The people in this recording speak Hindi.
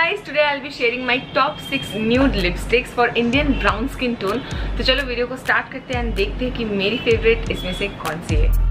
guys, today I'll be sharing my top 6 nude lipsticks for Indian brown skin tone. तो चलो वीडियो को स्टार्ट करते हैं एंड देखते हैं कि मेरी फेवरेट इसमें से कौन सी है